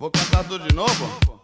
Vou cantar tudo de novo?